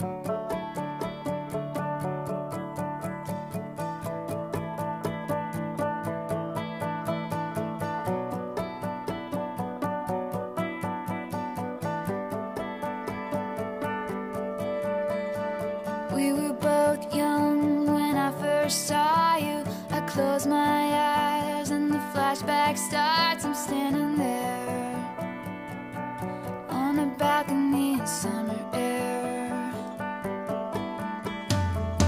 We were both young when I first saw you. I close my eyes and the flashback starts. I'm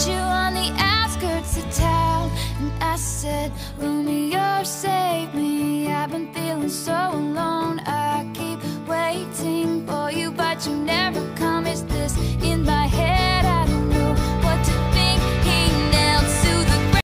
you on the outskirts of town, and I said, Romeo, say.